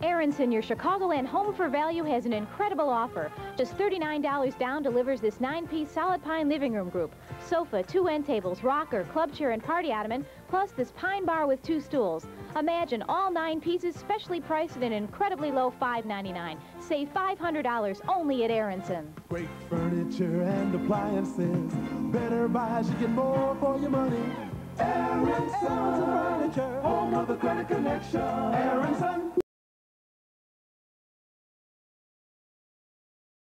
Aronson, your Chicagoland home for value, has an incredible offer. Just $39 down delivers this nine-piece solid pine living room group. Sofa, two end tables, rocker, club chair, and party ottoman, plus this pine bar with two stools. Imagine all nine pieces specially priced at an incredibly low $5.99. Save $500 only at Aronson. Great furniture and appliances. Better buys, you get more for your money. Aronson Furniture, home of the credit connection. Aronson